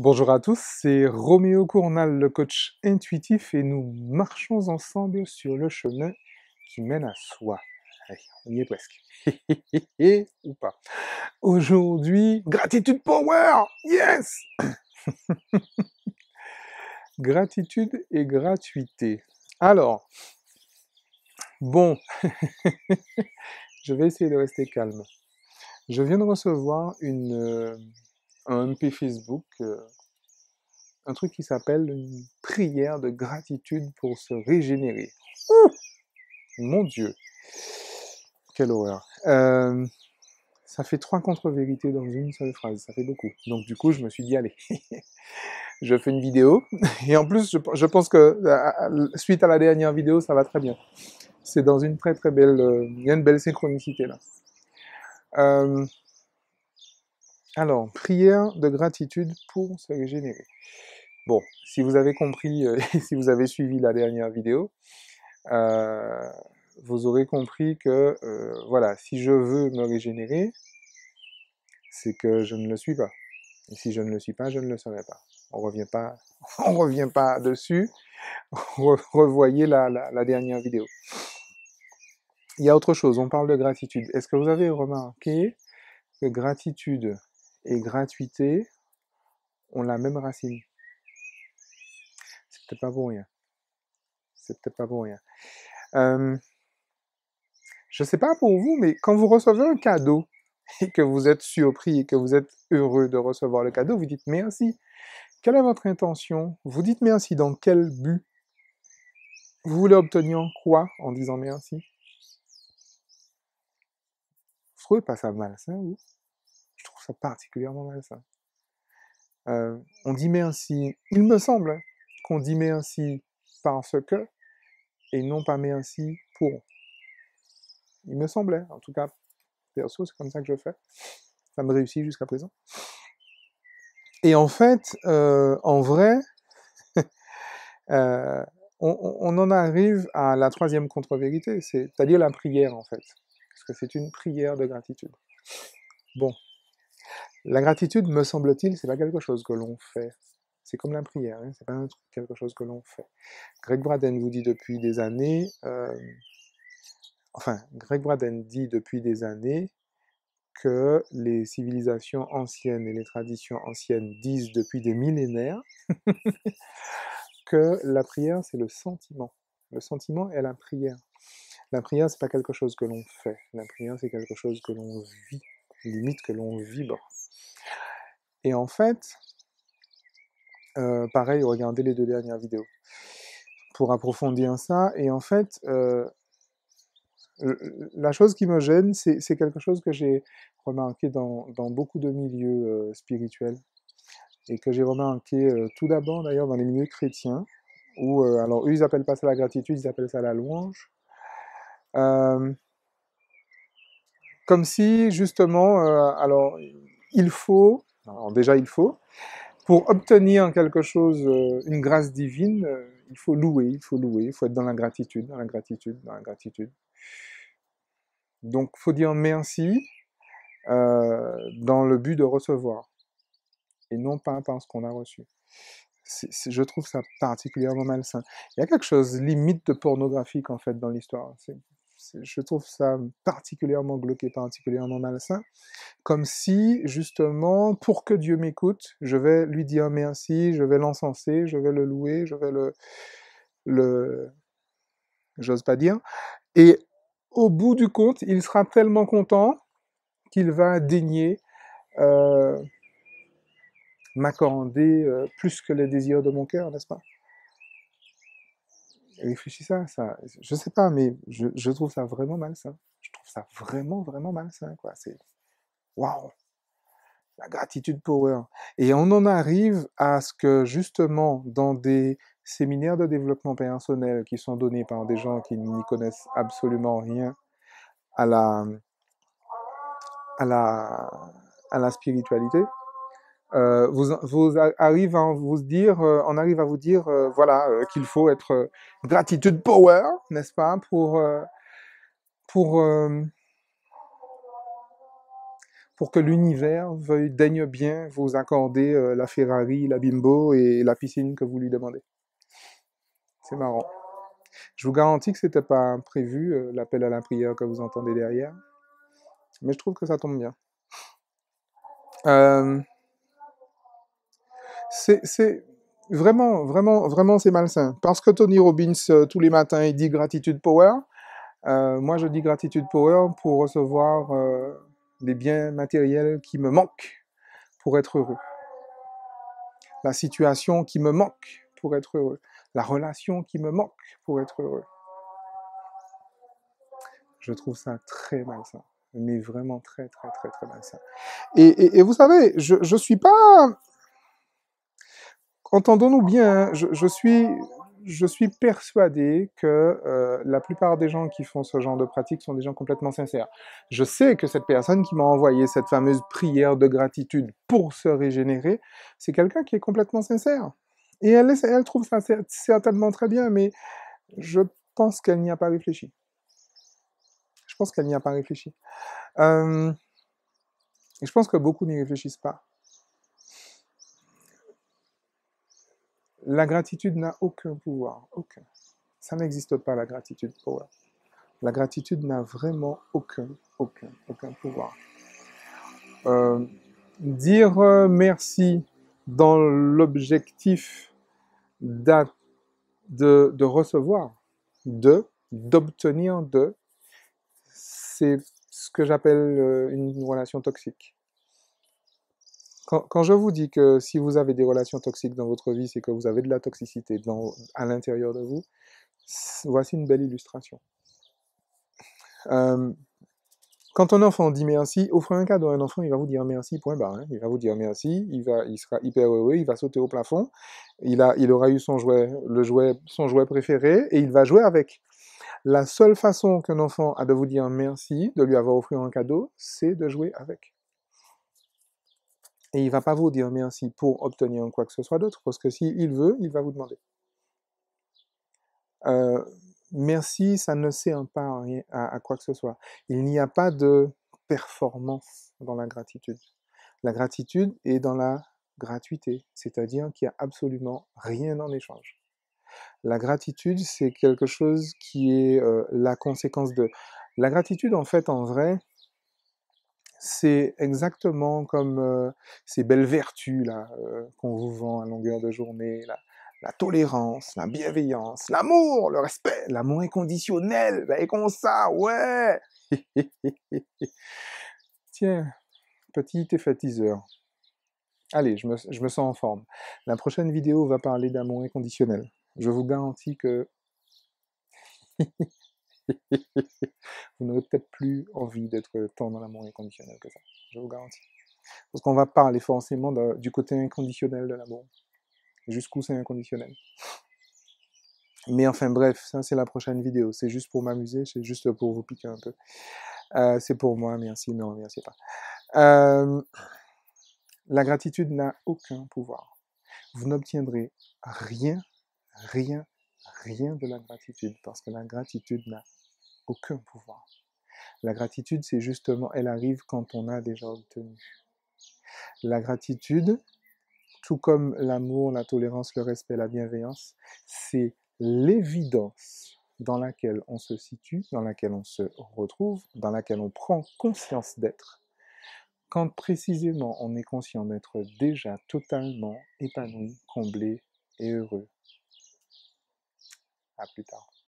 Bonjour à tous, c'est Roméo Cournal, le coach intuitif, et nous marchons ensemble sur le chemin qui mène à soi. On y est presque. Ou pas. Aujourd'hui, gratitude power! Yes! gratitude et gratuité. Alors, bon, je vais essayer de rester calme. Je viens de recevoir une, euh, un MP Facebook, euh, un truc qui s'appelle une prière de gratitude pour se régénérer. Mon Dieu, quelle horreur. Euh, ça fait trois contre-vérités dans une seule phrase, ça fait beaucoup. Donc du coup, je me suis dit, allez, je fais une vidéo. Et en plus, je, pense que suite à la dernière vidéo, ça va très bien. C'est dans une très très belle, il y a une belle synchronicité là. Euh, alors, prière de gratitude pour se régénérer. Bon, si vous avez compris, euh, si vous avez suivi la dernière vidéo, euh, vous aurez compris que, euh, voilà, si je veux me régénérer, c'est que je ne le suis pas. Et si je ne le suis pas, je ne le serai pas. On revient pas, on revient pas dessus. Revoyez la, dernière vidéo. Il y a autre chose, on parle de gratitude. Est-ce que vous avez remarqué que gratitude et gratuité ont la même racine C'est peut-être pas pour rien. C'est peut-être pas pour rien. Euh, je sais pas pour vous, mais quand vous recevez un cadeau et que vous êtes surpris et que vous êtes heureux de recevoir le cadeau, vous dites merci. Quelle est votre intention? Vous dites merci dans quel but? Vous voulez obtenir quoi en disant merci? Trouvez pas ça malsain, trouve ça particulièrement malsain. Euh, on dit merci, il me semble hein, qu'on dit merci parce que, et non pas merci pour. Il me semblait, en tout cas, perso, c'est comme ça que je fais. Ça me réussit jusqu'à présent. Et en fait, euh, en vrai, euh, on, on, en arrive à la troisième contre-vérité, c'est-à-dire la prière, en fait que c'est une prière de gratitude. Bon, la gratitude, me semble-t-il, c'est pas quelque chose que l'on fait. C'est comme la prière, hein, c'est pas quelque chose que l'on fait. Greg Braden vous dit depuis des années, euh, enfin, Greg Braden dit depuis des années que les civilisations anciennes et les traditions anciennes disent depuis des millénaires que la prière, c'est le sentiment. Le sentiment est la prière. La prière, c'est pas quelque chose que l'on fait. La prière, c'est quelque chose que l'on vit, limite que l'on vibre. Et en fait, euh, pareil, regardez les deux dernières vidéos pour approfondir ça. Et en fait, euh, la chose qui me gêne, c'est quelque chose que j'ai remarqué dans, dans, beaucoup de milieux euh, spirituels et que j'ai remarqué tout d'abord d'ailleurs dans les milieux chrétiens, où, alors eux, ils appellent pas ça la gratitude, ils appellent ça la louange. Comme si justement, euh, alors il faut, déjà il faut, pour obtenir quelque chose, euh, une grâce divine, euh, il faut louer, il faut louer, il faut être dans la gratitude, dans la gratitude, dans la gratitude. Donc faut dire merci dans le but de recevoir et non pas parce qu'on a reçu. Je trouve ça particulièrement malsain. Il y a quelque chose limite de pornographique en fait dans l'histoire je trouve ça particulièrement glauque particulièrement malsain, comme si, justement, pour que Dieu m'écoute, je vais lui dire merci, je vais l'encenser, je vais le louer, je vais le... le j'ose pas dire, et au bout du compte, il sera tellement content qu'il va daigner euh, m'accorder euh, plus que les désirs de mon cœur, n'est-ce pas? Réfléchissez à ça. Je sais pas, mais je, trouve ça vraiment malsain. Je trouve ça vraiment, vraiment malsain, quoi. C'est waouh! La gratitude power. Et on en arrive à ce que, justement, dans des séminaires de développement personnel qui sont donnés par des gens qui n'y connaissent absolument rien à la, à la, à la spiritualité, euh, vous, arrive à vous dire, euh, on arrive à vous dire, euh, voilà, qu'il faut être gratitude power, n'est-ce pas, pour pour pour que l'univers veuille daigne bien vous accorder la Ferrari, la Bimbo et la piscine que vous lui demandez. C'est marrant. Je vous garantis que c'était pas prévu, l'appel à la prière que vous entendez derrière. Mais je trouve que ça tombe bien. C'est vraiment, vraiment, vraiment, c'est malsain. Parce que Tony Robbins, euh, tous les matins, il dit gratitude power. Euh, moi, je dis gratitude power pour recevoir euh, les biens matériels qui me manquent pour être heureux. La situation qui me manque pour être heureux. La relation qui me manque pour être heureux. Je trouve ça très malsain. Mais vraiment très, très, très, très malsain. Et, et, et vous savez, je ne suis pas entendons-nous bien, hein, je, suis, je persuadé que euh, la plupart des gens qui font ce genre de pratique sont des gens complètement sincères. Je sais que cette personne qui m'a envoyé cette fameuse prière de gratitude pour se régénérer, c'est quelqu'un qui est complètement sincère. Et elle, trouve ça certainement très bien, mais je pense qu'elle n'y a pas réfléchi. Je pense qu'elle n'y a pas réfléchi. Euh, et je pense que beaucoup n'y réfléchissent pas. La gratitude n'a aucun pouvoir, aucun. Ça n'existe pas la gratitude. La gratitude n'a vraiment aucun, aucun, aucun pouvoir. Euh, dire euh, merci dans l'objectif de, de recevoir, de, d'obtenir de, c'est ce que j'appelle euh, une relation toxique. Quand, je vous dis que si vous avez des relations toxiques dans votre vie, c'est que vous avez de la toxicité à l'intérieur de vous, voici une belle illustration. Euh, quand un enfant dit merci, offrez un cadeau à un enfant, il va vous dire merci, point barre. Hein. Il va vous dire merci, il, sera hyper heureux, il va sauter au plafond, il, a, aura eu son jouet, jouet, son jouet préféré, et il va jouer avec. La seule façon qu'un enfant a de vous dire merci, de lui avoir offert un cadeau, c'est de jouer avec. Et il va pas vous dire merci pour obtenir quoi que ce soit d'autre, parce que s'il veut, il va vous demander. Euh, merci, ça ne sert pas à, rien, à, quoi que ce soit. Il n'y a pas de performance dans la gratitude. La gratitude est dans la gratuité, c'est-à-dire qu'il n'y a absolument rien en échange. La gratitude, c'est quelque chose qui est euh, la conséquence de... La gratitude, en fait, en vrai, c'est exactement comme euh, ces belles vertus là euh, qu'on vous vend à longueur de journée, la, tolérance, la bienveillance, l'amour, le respect, l'amour inconditionnel, et comme ça, ouais. Tiens, petit effet teaser. Allez, je me, je me, sens en forme. La prochaine vidéo va parler d'amour inconditionnel. Je vous garantis que vous n'aurez peut-être plus envie d'être tant dans l'amour inconditionnel que ça, je vous garantis. Parce qu'on va parler forcément du côté inconditionnel de l'amour. Jusqu'où c'est inconditionnel. Mais enfin bref, ça c'est la prochaine vidéo. C'est juste pour m'amuser, c'est juste pour vous piquer un peu. Euh, c'est pour moi, merci, ne remerciez pas. Euh, la gratitude n'a aucun pouvoir. Vous n'obtiendrez rien, rien, rien de la gratitude, parce que la gratitude n'a aucun pouvoir. La gratitude, c'est justement, elle arrive quand on a déjà obtenu. La gratitude, tout comme l'amour, la tolérance, le respect, la bienveillance, c'est l'évidence dans laquelle on se situe, dans laquelle on se retrouve, dans laquelle on prend conscience d'être, quand précisément on est conscient d'être déjà totalement épanoui, comblé et heureux. À plus tard.